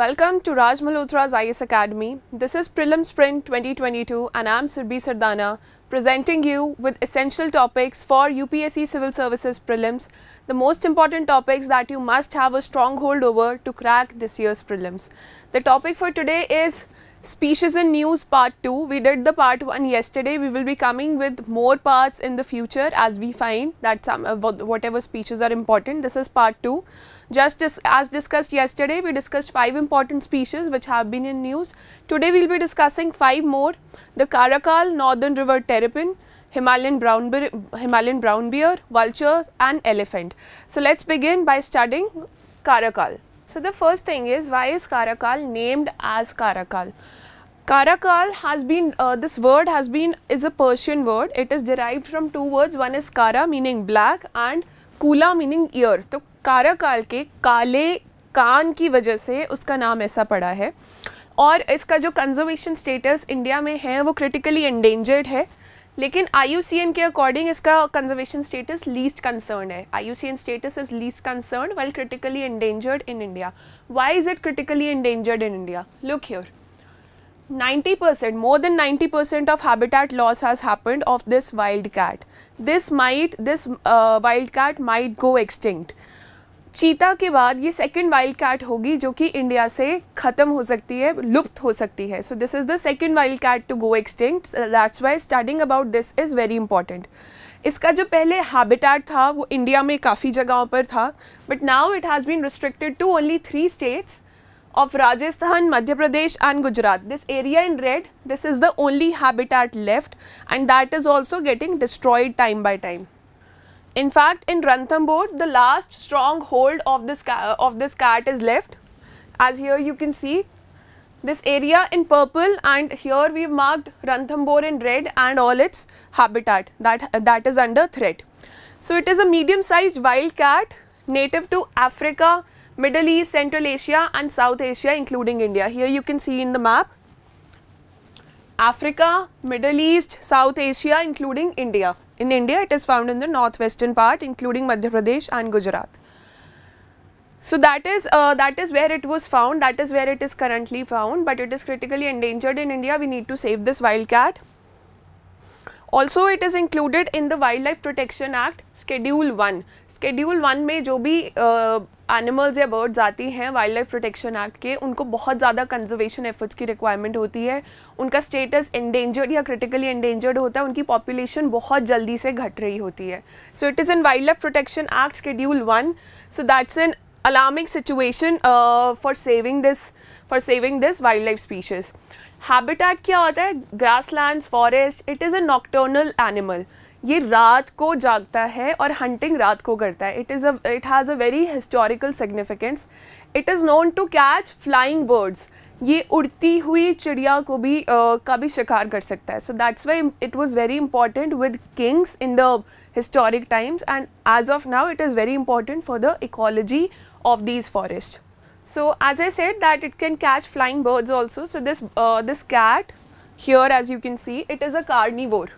Welcome to Raj Malhotra's IS Academy. This is Prelim Sprint 2022 and I'm Surbhi Sardana presenting you with essential topics for UPSC Civil Services Prelims, the most important topics that you must have a stronghold over to crack this year's prelims. The topic for today is Species in News Part 2. We did the Part 1 yesterday. We will be coming with more parts in the future as we find that some uh, whatever species are important. This is Part 2. Just as, as discussed yesterday, we discussed 5 important species which have been in news. Today we will be discussing 5 more. The Caracal, Northern River Terrapin, Himalayan brown, bear, Himalayan brown bear, vultures and elephant. So let's begin by studying Caracal. So the first thing is why is Caracal named as Caracal? Caracal has been, uh, this word has been, is a Persian word. It is derived from two words. One is Kara meaning black and Kula meaning ear. तो काराकाल के काले कान की वजह से उसका नाम ऐसा पड़ा है। और इसका जो कंजर्वेशन स्टेटस इंडिया में है वो क्रिटिकली एंडेंजर्ड है। लेकिन IUCN के अकॉर्डिंग इसका कंजर्वेशन स्टेटस लीस्ट कंसर्न है। IUCN status is least concern well critically endangered in India why is it critically endangered in India look here. 90% more than 90% of habitat loss has happened of this wild cat. This might this uh, wild cat might go चीता के बाद ये second wild cat होगी जो कि India से ख़त्म हो सकती है लुप्त हो सकती है so this is the second wild cat to go extinct that's why starting about this is very important इसका जो पहले हैबिटेट था वो इंडिया में काफ़ी जगहों पर था but now it has been restricted to only three states of Rajasthan, Madhya Pradesh and Gujarat. This area in red, this is the only habitat left and that is also getting destroyed time by time. In fact, in Ranthambore, the last stronghold of this, of this cat is left. As here you can see, this area in purple and here we have marked Ranthambore in red and all its habitat that, that is under threat. So, it is a medium sized wild cat native to Africa, Middle East, Central Asia and South Asia including India. Here you can see in the map Africa, Middle East, South Asia including India. In India, it is found in the northwestern part including Madhya Pradesh and Gujarat. So that is uh, that is where it was found, that is where it is currently found, but it is critically endangered in India. We need to save this wildcat. Also, it is included in the Wildlife Protection Act Schedule 1. Schedule 1 में जो भी uh, animals या birds आती हैं wild life protection act के उनको बहुत ज़्यादा कंजर्वेशन एफर्ट्स की रिक्वायरमेंट होती है। उनका स्टेटस एंडेंजर्ड या क्रिटिकली एंडेंजर्ड होता है उनकी पॉपुलेशन बहुत जल्दी से घट रही होती है। So it is in wild life protection act schedule one so that's an alarming situation for saving this for saving this wild life species habitat क्या होता है? Grassland forest it is a nocturnal animal ये रात को जागता है और hunting रात को करता है। It is a it has a very historical significance it is known to catch flying birds ये उड़ती हुई चिड़िया को भी uh, का भी शिकार कर सकता है। So that's why it was very important with kings in the historic times and as of now it is very important for the ecology of these forest so as I said that it can catch flying birds also so this this cat here as you can see it is a carnivore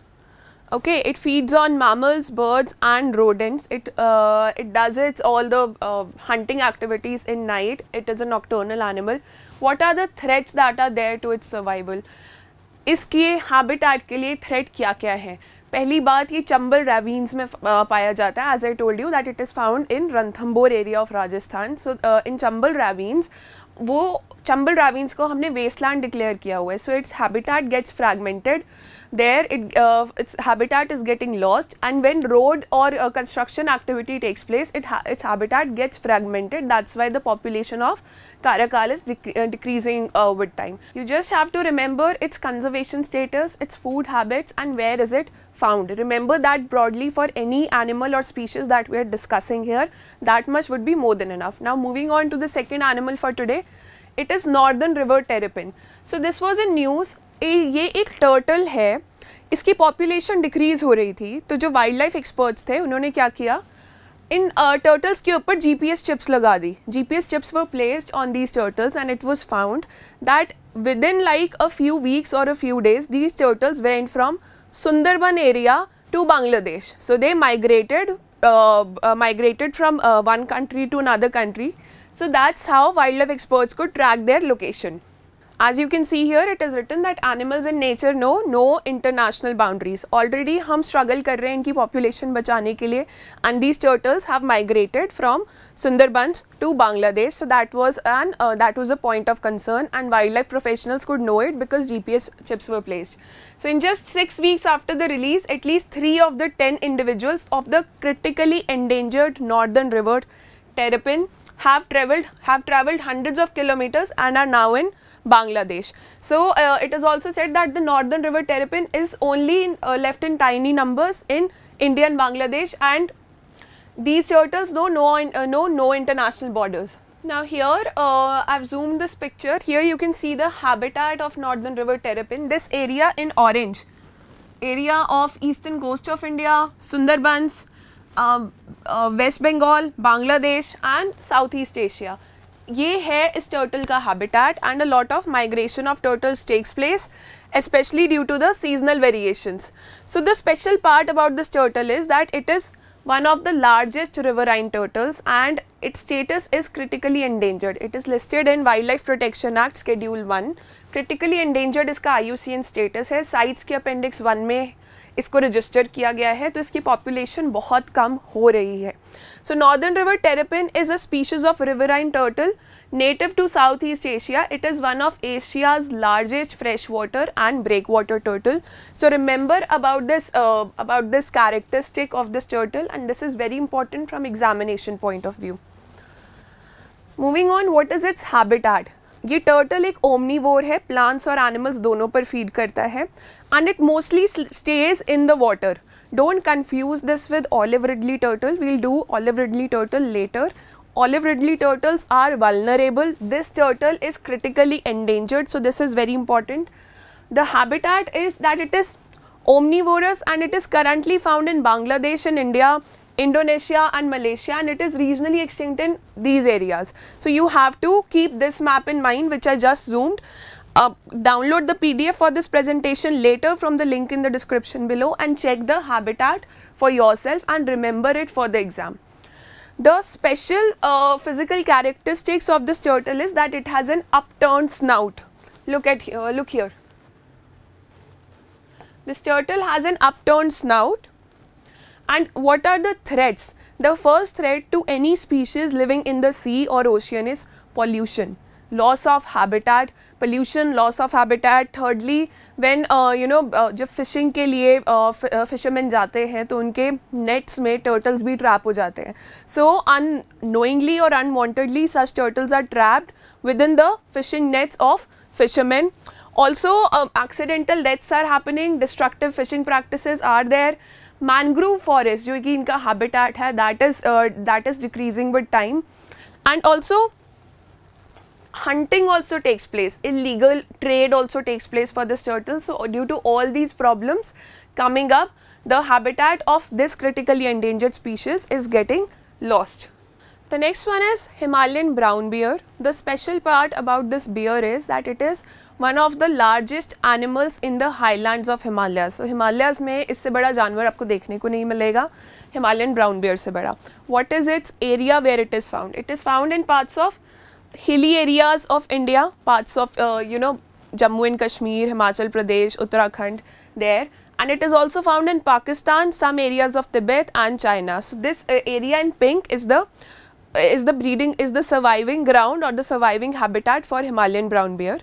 okay it feeds on mammals birds and rodents it uh, it does its all the uh, hunting activities in night it is a nocturnal animal what are the threats that are there to its survival इसके habitat के लिए threat क्या क्या है पहली बात ये चंबल रेवीन्स में पाया जाता है as I told you that it is found in Ranthambore area of Rajasthan so in Chambal ravines वो चंबल रेवीन्स को हमने वेस्टलैंड डिक्लेयर किया हुआ है so its habitat gets fragmented there it uh, its habitat is getting lost and when road or uh, construction activity takes place it ha its habitat gets fragmented that's why the population of Caracal is dec uh, decreasing uh, with time. You just have to remember its conservation status, its food habits and where is it found. Remember that broadly for any animal or species that we are discussing here that much would be more than enough. Now moving on to the second animal for today, it is northern river terrapin. So this was in news ये एक turtle है इसकी population decrease हो रही थी। तो जो wild life experts थे उन्होंने क्या किया? इन टर्टल्स के ऊपर जी पी एस चिप्स लगा दी। G P S chips were placed on these turtles and it was found that within like a few weeks और a few days these turtles went from Sundarban area to Bangladesh so they migrated migrated from uh, one country to another country. So that's how wildlife experts could track their location. As you can see here, it is written that animals in nature know no international boundaries. Already हम struggle कर रहे हैं इनकी population बचाने के लिए and these turtles have migrated from Sundarbans to Bangladesh. So that was an uh, that was a point of concern and wildlife professionals could know it because GPS chips were placed. So in just six weeks after the release, at least three of the ten individuals of the critically endangered northern river terrapin have traveled have traveled hundreds of kilometers and are now in Bangladesh. So uh, it is also said that the northern river terrapin is only in, uh, left in tiny numbers in India and Bangladesh and these turtles know no, uh, know no international borders. Now here uh, I have zoomed this picture. Here you can see the habitat of northern river terrapin. This area in orange, area of eastern coast of India, Sundarbans, uh, uh, West Bengal, Bangladesh and Southeast Asia. ये है इस turtle का habitat and a lot of migration of turtles takes place especially due to the seasonal variations so the special part about this turtle is that it is one of the largest riverine turtles and its status is critically endangered it is listed in wild life protection act schedule one critically endangered इसका I U C N status है। CITES के appendix one में इसको register किया गया है तो इसकी पॉपुलेशन बहुत कम हो रही है। So northern river terrapin is a species of river riverine turtle native to south east Asia it is one of Asia's largest fresh water and break water turtle so remember about this about this characteristic of this turtle and this is very important from examination point of view moving on what is its habitat ये turtle एक omnivore है plants और animals दोनों पर feed करता है and it mostly stays in the water don't confuse this with olive ridley turtle we'll do olive ridley turtle later olive ridley turtles are vulnerable this turtle is critically endangered so this is very important the habitat is that it is omnivorous and it is currently found in Bangladesh in India Indonesia and Malaysia and it is regionally extinct in these areas. So you have to keep this map in mind which I just zoomed. Uh, download the PDF for this presentation later from the link in the description below and check the habitat for yourself and remember it for the exam. The special uh, physical characteristics of this turtle is that it has an upturned snout. Look at here, look here. This turtle has an upturned snout and what are the threats? The first threat to any species living in the sea or ocean is pollution, loss of habitat, pollution, loss of habitat. Thirdly, when uh, you know uh, जब fishing के लिए fisherman uh, जाते हैं तो उनके nets में turtles भी trap हो जाते हैं सो unknowingly or unwantedly such turtles are trapped within the fishing nets of fishermen also um, accidental deaths are happening destructive fishing practices are there Mangrove forest जो कि इनका हैबिटेट है that is that is decreasing with time and also hunting also takes place in trade also takes place for this turtle so due to all these problems coming up the habitat of this critically endangered species is getting lost the next one is Himalayan brown bear the special part about this bear is that it is one of the largest animals in the highlands of Himalayas so Himalayas में इससे बड़ा जानवर आपको देखने को नहीं मिलेगा Himalayan brown bear से बड़ा what is its area where it is found it is found in parts of hilly areas of India parts of you know Jammu and Kashmir Himachal Pradesh Uttarakhand there it is also found in Pakistan, some areas of Tibet and China. So this uh, area in pink is the is the breeding is the surviving ground or the surviving habitat for Himalayan brown bear.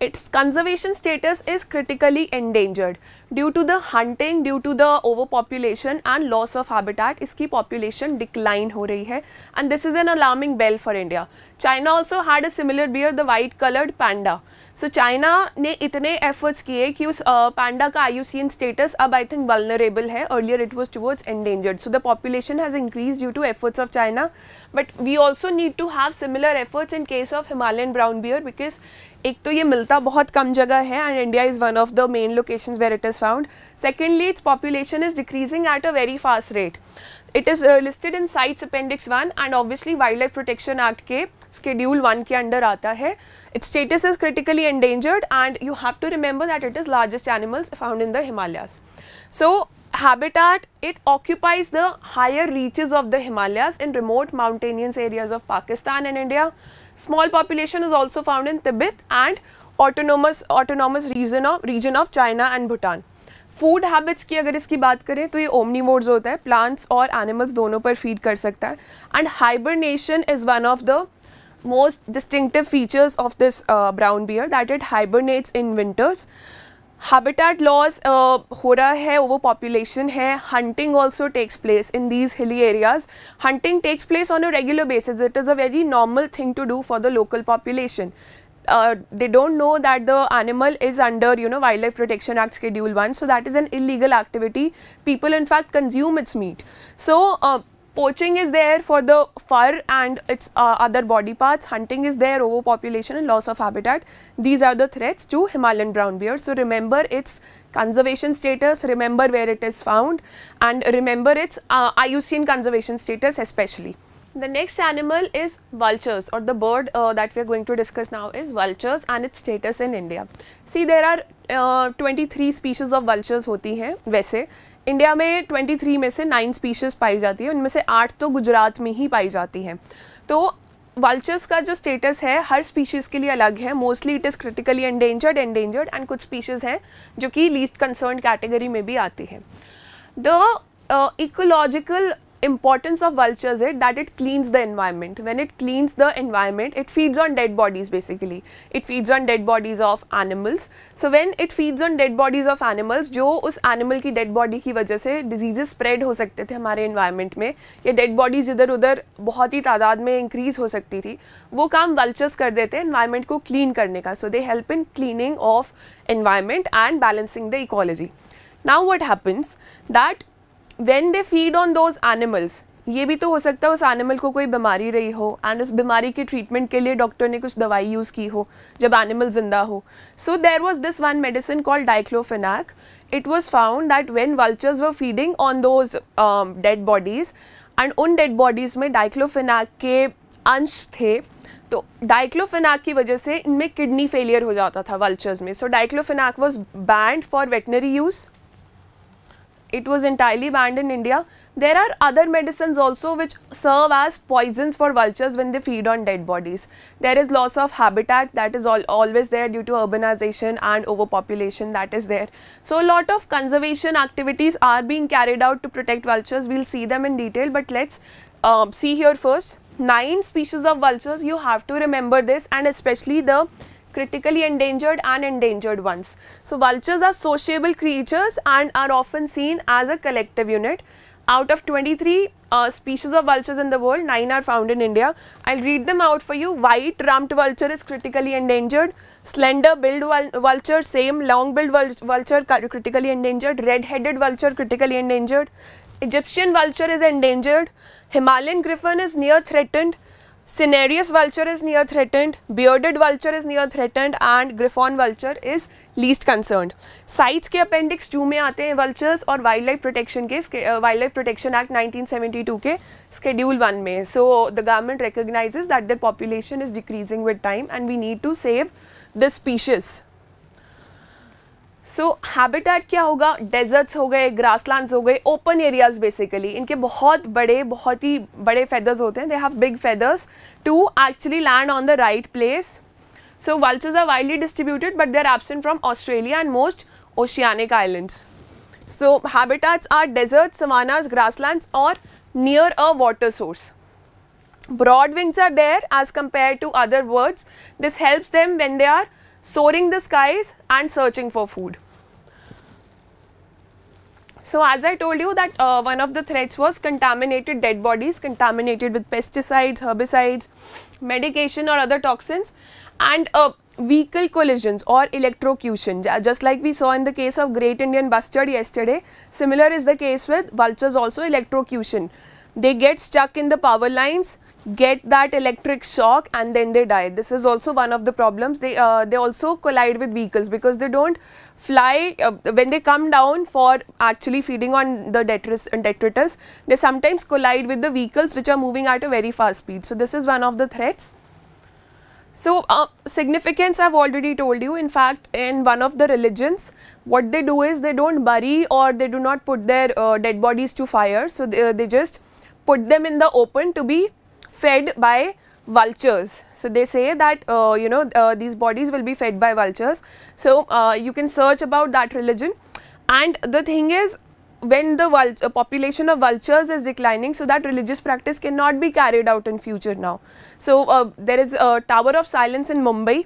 its conservation status is critically endangered due to the hunting due to the overpopulation and loss of habitat इसकी population decline हो रही है and this is an alarming bell for India. China also had a similar bear the white colored panda. So so, China ने इतने efforts किए कि उस पांडा uh, का आई स्टेटस अब आई थिंक वलनरेबल है. Earlier it was towards endangered so the population has increase due to efforts of China but we also need to have similar efforts in case of Himalayan brown bear because एक तो ये मिलता बहुत कम जगह है and India is one of the main location where it is found secondly its population is decreasing at a very fast rate it is listed in CITES appendix one and obviously wildlife protection act के schedule one के under आता है. Its status is critically endangered and you have to remember that it is largest animals found in the Himalayas so habitat it occupies the higher reaches of the Himalayas in remote mountainous areas of Pakistan and India small population is also found in Tibet and autonomous autonomous region of region of China and Bhutan food habits की अगर इसकी बात करें तो ये omnivores होता है. Plants और एनिमल्स दोनों पर फ़ीड कर सकता है. And hibernation is one of the most distinctive features of this uh, brown bear that it hibernates in winters habitat loss uh, हो रहा है ओवर पॉपुलेशन है hunting also takes place in these hilly areas hunting takes place on a regular basis it is a very normal thing to do for the local population uh, they don't know that the animal is under you know wildlife protection act schedule 1 so that is an illegal activity people in fact consume its meat so uh, poaching is there for the fur and its uh, other body parts hunting is there overpopulation and loss of habitat these are the threats to himalayan brown bear so remember its conservation status remember where it is found and remember its uh, iucn conservation status especially the next animal is vultures or the bird uh, that we are going to discuss now is vultures and its status in India. See there are uh, 23 species of vultures होती हैं वैसे India में 23 में से nine species पाई जाती है, उनमें से आठ तो गुजरात में ही पाई जाती हैं। तो वल्चर्स का जो स्टेटस है, हर स्पीशीज़ के लिए अलग है। Mostly it is critically endangered endangered and कुछ स्पीशीज़ हैं जो कि लीस्ट कंसर्न कैटेगरी में भी आती है। The ecological importance of vultures is that it cleans the environment. When it cleans the environment, it feeds on dead bodies basically. It feeds on dead bodies of animals. So when it feeds on dead bodies of animals, जो उस animal की dead body की वजह से diseases spread हो सकते थे हमारे environment में या dead bodies इधर उधर बहुत ही तादाद में increase हो सकती थी वो काम vultures कर देते हैं environment को clean करने का. So they help in cleaning of environment and balancing the ecology. Now what happens that when they feed on those animals ये भी तो हो सकता है उस एनिमल को कोई बीमारी रही हो एंड उस बीमारी की ट्रीटमेंट के लिए डॉक्टर ने कुछ दवाई यूज़ की हो, जब एनिमल ज़िंदा हो। So there was this one medicine called diclofenac it was found that when vultures were feeding on those dead bodies and उन डेड बॉडीज़ में डाइक्लोफिनैक के अंश थे तो डाइक्लोफिनैक की वजह से इनमें किडनी फेलियर हो जाता था वल्चर्स में। So diclofenac was banned for veterinary use it was entirely banned in India. There are other medicines also which serve as poisons for vultures when they feed on dead bodies. There is loss of habitat that is all, always there due to urbanization and overpopulation that is there. So a lot of conservation activities are being carried out to protect vultures. We'll see them in detail but let's um, see here first. Nine species of vultures, you have to remember this and especially the critically endangered and endangered ones. So vultures are sociable creatures and are often seen as a collective unit. Out of 23 uh, species of vultures in the world, 9 are found in India. I'll read them out for you. White rumped vulture is critically endangered. Slender billed vulture, same. Long billed vulture, critically endangered. Red headed vulture, critically endangered. Egyptian vulture is endangered. Himalayan griffon is near threatened. Cinereous vulture is near threatened, bearded vulture is near threatened and griffon vulture is least concerned. Sites के appendix 2 में आते हैं vultures और wildlife protection के wildlife protection act 1972 के schedule 1 में. So the government recognizes that their population is decreasing with time and we need to save this species. So so, habitat क्या होगा? डेजर्ट्स हो गए ग्रासलैंड्स हो गए ओपन एरियाज़ बेसिकली इनके बहुत बड़े बहुत ही बड़े फेदर्स होते हैं. They have big feathers to actually land on the right place so vultures are widely distributed but they are absent from Australia and most oceanic islands so habitats are deserts savannas grasslands और near a water source. Broad wings are there as compared to other birds this helps them when they are soaring the skies and searching for food. So as I told you that uh, one of the threats was contaminated dead bodies, contaminated with pesticides, herbicides, medication or other toxins and uh, vehicle collisions or electrocution just like we saw in the case of Great Indian Bustard yesterday. Similar is the case with vultures also electrocution. They get stuck in the power lines get that electric shock and then they die. This is also one of the problems. They uh, they also collide with vehicles because they don't fly uh, when they come down for actually feeding on the detritus, detritus. They sometimes collide with the vehicles which are moving at a very fast speed. So this is one of the threats. So uh, significance I've already told you. In fact, in one of the religions, what they do is they don't bury or they do not put their uh, dead bodies to fire. So they, uh, they just put them in the open to be fed by vultures. So they say that uh, you know uh, these bodies will be fed by vultures. So uh, you can search about that religion. And the thing is when the uh, population of vultures is declining so that religious practice cannot be carried out in future now. So uh, there is a tower of silence in Mumbai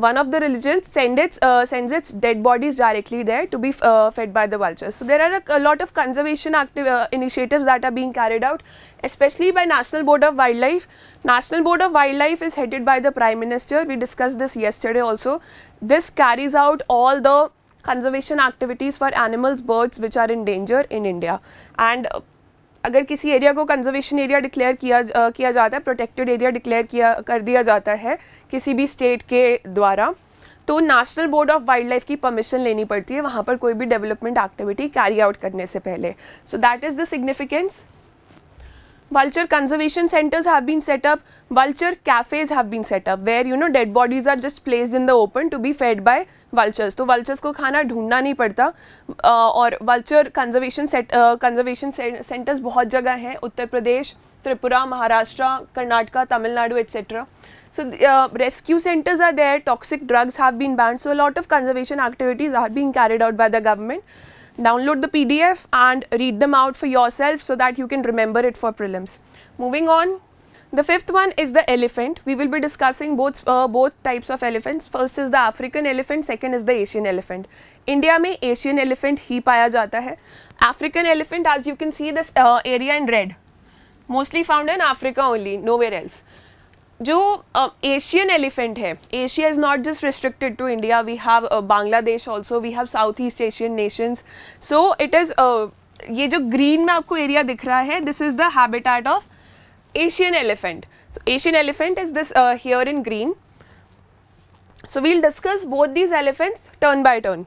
one of the religions send its, uh, sends its dead bodies directly there to be uh, fed by the vultures. So there are a, a lot of conservation active uh, initiatives that are being carried out, especially by National Board of Wildlife. National Board of Wildlife is headed by the Prime Minister. We discussed this yesterday also. This carries out all the conservation activities for animals, birds which are in danger in India. And अगर किसी area को conservation area declare किया आ, किया जाता है protected area declare किया कर दिया जाता है किसी भी स्टेट के द्वारा तो national board of wild life की परमिशन लेनी पड़ती है। वहाँ पर कोई भी डेवलपमेंट एक्टिविटी कैरी आउट करने से पहले। So that is the significance vulture conservation centers have been set up vulture cafes have been set up where you know dead bodies are just placed in the open to be fed by vultures तो vultures को खाना ढूंढना नहीं पड़ता और vulture conservation set conservation centers बहुत जगह हैं Uttar Pradesh Tripura Maharashtra Karnataka Tamil Nadu etc So uh, rescue centers are there, toxic drugs have been banned. So a lot of conservation activities are being carried out by the government. Download the PDF and read them out for yourself so that you can remember it for prelims. Moving on. The fifth one is the elephant. We will be discussing both uh, both types of elephants. First is the African elephant, second is the Asian elephant. India में Asian elephant ही पाया जाता है. African elephant, as you can see this uh, area in red, mostly found in Africa only, nowhere else. जो Asian elephant है Asia is not just restricted to India we have Bangladesh also we have south east Asian nations so it is ये जो green में आपको area दिख रहा है this is the habitat of Asian elephant so Asian elephant is this here in green so we'll discuss both these elephants turn by turn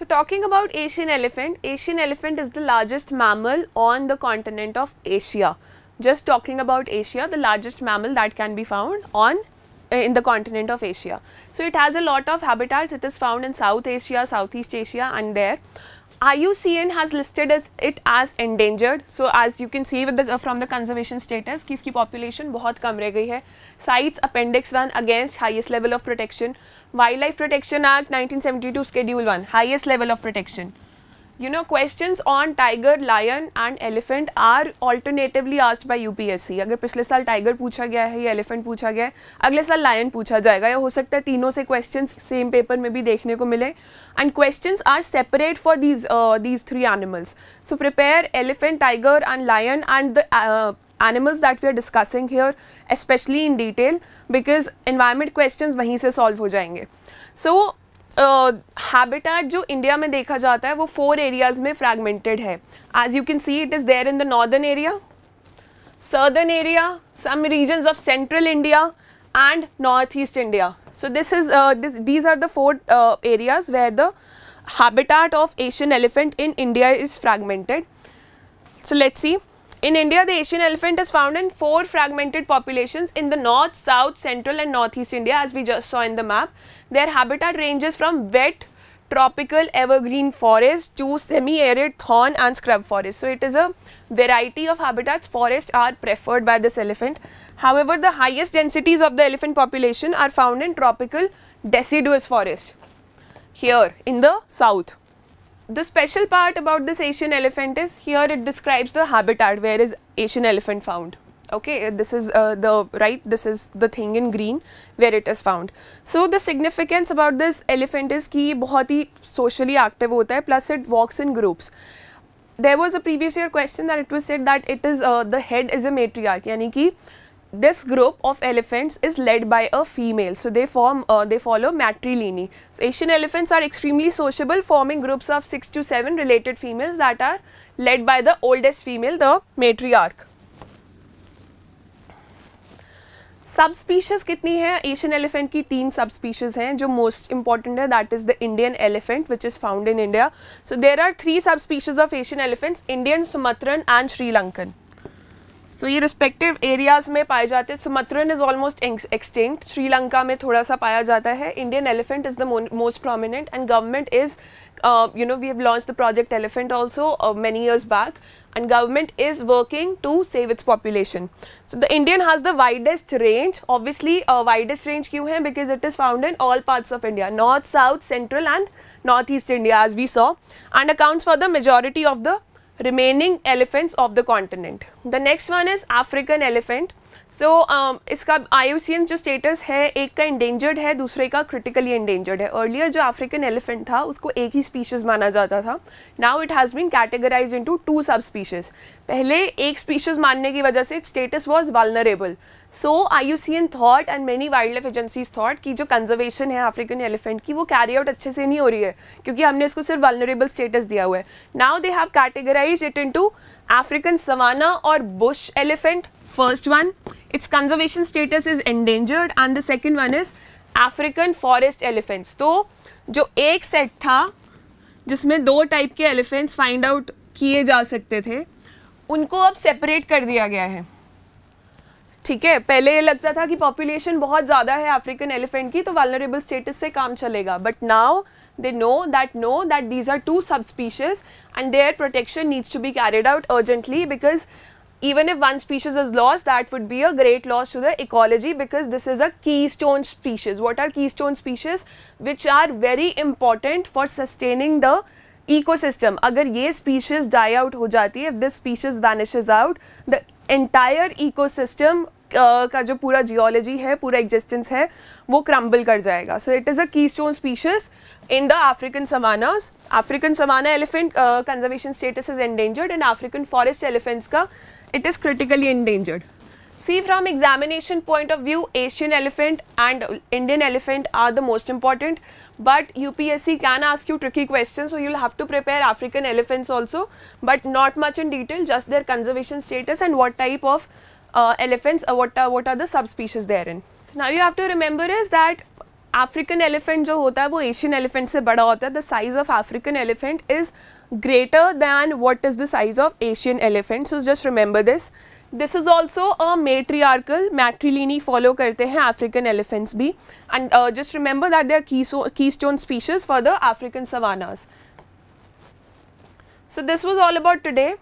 so talking about Asian elephant Asian elephant is the largest mammal on the continent of Asia just talking about Asia, the largest mammal that can be found on uh, in the continent of Asia. So, it has a lot of habitats, it is found in South Asia, Southeast Asia and there. IUCN has listed as it as endangered. So, as you can see with the uh, from the conservation status कि इसकी population बहुत कम रह गई है. Cites Appendix 1 against highest level of protection. Wildlife Protection Act 1972 Schedule 1 highest level of protection. You know questions on tiger lion and elephant are alternatively asked by UPSC अगर पिछले साल टाइगर पूछा गया है या एलिफेंट पूछा गया है अगले साल लायन पूछा जाएगा या हो सकता है तीनों से क्वेश्चंस सेम पेपर में भी देखने को मिले and questions are separate for these these three animals so prepare elephant tiger and lion and the animals that we are discussing here especially in detail because environment questions वहीं से solve हो जाएँगे so habitat जो India में देखा जाता है, वो फोर एरियाज़ में फ्रेगमेंटेड है। As you can see it is there in the northern area southern area some region of central India and north east India so this is these are the four areas where the habitat of Asian elephant in India is fragmented so let's see In India, the Asian elephant is found in four fragmented populations in the north, south, central and northeast India as we just saw in the map. Their habitat ranges from wet tropical evergreen forest to semi-arid thorn and scrub forest. So, it is a variety of habitats forests are preferred by this elephant. However, the highest densities of the elephant population are found in tropical deciduous forest here in the south The special part about this Asian elephant is here it describes the habitat where is Asian elephant found okay this is uh, the right this is the thing in green where it is found so the significance about this elephant is कि बहुत ही socially active होता है plus it walks in groups there was a previous year question that it was said that it is uh, the head is a matriarch यानी कि this group of elephants is led by a female so they form uh, they follow matrilineal so asian elephants are extremely sociable forming groups of 6 to 7 related females that are led by the oldest female the matriarch subspecies कितनी है Asian elephant की तीन सब species हैं जो most important है that is the Indian elephant which is found in India so there are three subspecies of Asian elephants Indian Sumatran and Sri Lankan so ये respective areas में पाए जाते हैं। Sumatran is almost extinct Sri Lanka में थोड़ा सा पाया जाता है। Indian elephant is the most prominent and government is you know we have launch the project elephant also many years back and government is working to save its population so the Indian has the widest range obviously widest range क्यों है? Because it is found in all parts of India north south central and north east India as we saw and accounts for the majority of the remaining elephants of the continent. The next one is African elephant. So so, um, इसका आई जो status है एक का endangered है दूसरे का critically endangered है। Earlier जो अफ्रीकन एलिफेंट था उसको एक ही स्पीशीज़ माना जाता था। Now it has been categorise into two two subspecies पहले एक स्पीशीज़ मानने की वजह से status was vulnerable so I U C N thought and many wildlife agencies thought की जो कंजर्वेशन है अफ्रीकन एलिफेंट की वो कैरी आउट अच्छे से नहीं हो रही है क्योंकि हमने इसको सिर्फ़ वालनरेबल स्टेटस दिया हुआ है। Now they have categorise it into African savanna और bush elephant first one its conservation status is endangered and the second one is African forest elephants तो जो एक सेट था, जिसमें दो टाइप के एलिफेंट्स फाइंड आउट किए जा सकते थे, उनको अब सेपरेट कर दिया गया है। ठीक है? पहले ये लगता था कि पॉपुलेशन बहुत ज़्यादा है अफ्रीकन एलिफेंट की तो वालनरेबल स्टेटस से काम चलेगा। But now they know that know that these are two subspecies and their protection needs to be carried out urgently because even if one species is lost that would be a great loss to the ecology because this is a keystone species what are keystone species which are very important for sustaining the ecosystem agar ye species die out ho jati if this species vanishes out the entire ecosystem Uh, का जो पूरा geology है पूरा existence है वो crumble कर जाएगा सो it is a keystone species in the African savannas African savanna elephant conservation status is endangered and African forest elephants का It is critically endangered See from examination point of view, Asian elephant and Indian elephant are the most important. But UPSC can ask you tricky questions, so you'll have to prepare African elephants also, but not much in detail, just their conservation status and what type of uh, elephants, uh, what, uh, what are the subspecies therein. So now you have to remember is that African elephant जो होता है वो Asian elephant से बड़ा होता है the size of African elephant is greater than what is the size of Asian elephant. So, just remember this. This is also a matriarchal, matrilini follow karte hain African elephants bhi. And uh, just remember that they are keystone species for the African savannas. So, this was all about today.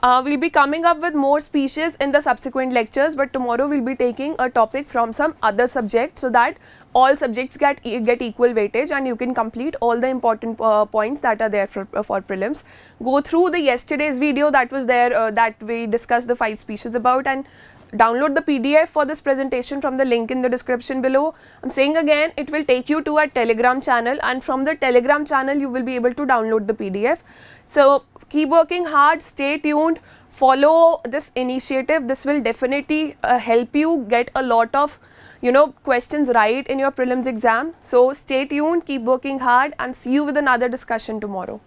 Uh, we'll be coming up with more species in the subsequent lectures but tomorrow we'll be taking a topic from some other subject so that all subjects get e get equal weightage and you can complete all the important uh, points that are there for, uh, for prelims. Go through the yesterday's video that was there uh, that we discussed the five species about and download the PDF for this presentation from the link in the description below. I'm saying again, it will take you to our telegram channel and from the telegram channel you will be able to download the PDF. So keep working hard, stay tuned, follow this initiative. This will definitely uh, help you get a lot of you know questions right in your prelims exam. So stay tuned, keep working hard and see you with another discussion tomorrow.